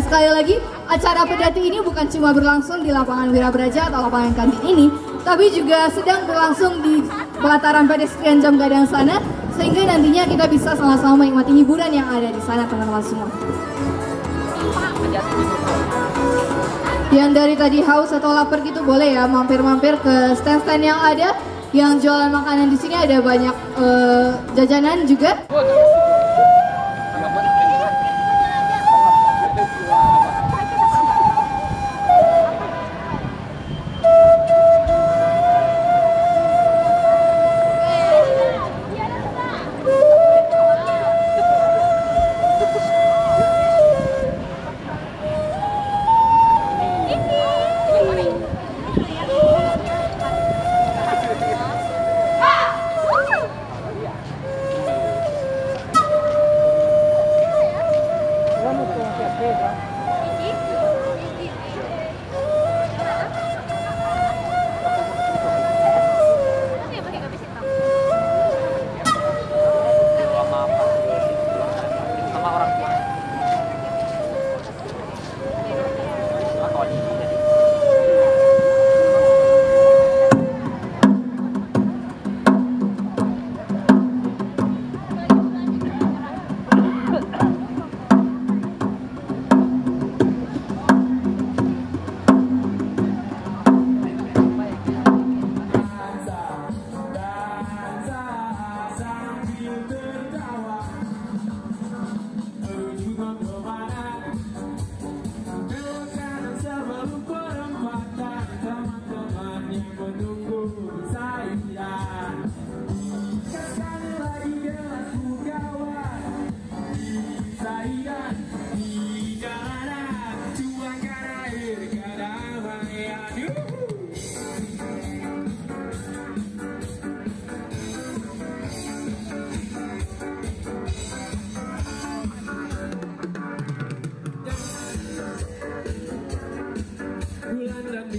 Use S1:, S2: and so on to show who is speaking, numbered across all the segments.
S1: sekali lagi, acara pedati ini bukan cuma berlangsung di lapangan Wirabraja atau lapangan kantin ini, tapi juga sedang berlangsung di pelataran pedestrian Jam Gadang sana, sehingga nantinya kita bisa sama-sama menikmati hiburan yang ada di sana teman-teman semua. Yang dari tadi haus atau lapar gitu boleh ya mampir-mampir ke stand-stand yang ada. Yang jualan makanan di sini ada banyak eh, jajanan juga.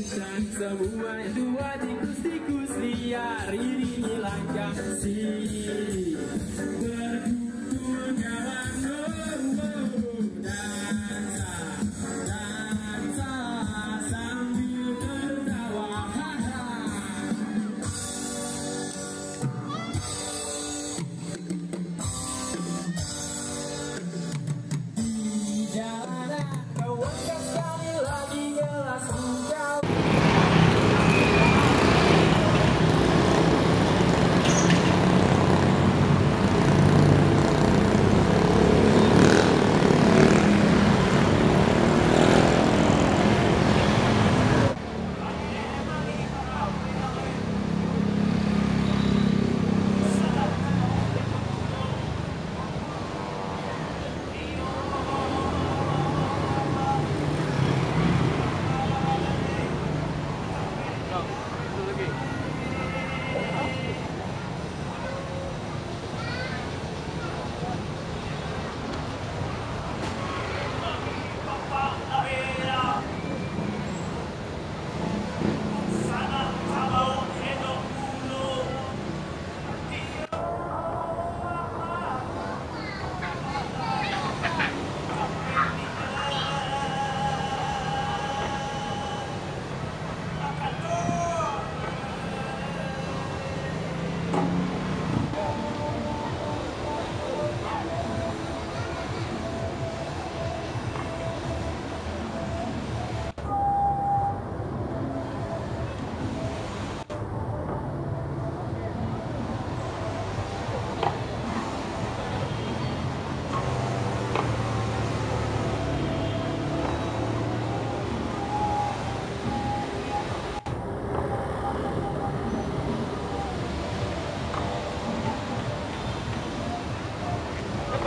S2: Dan semua dua tikus-tikus liar ini langkah si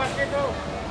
S2: Lepas gitu.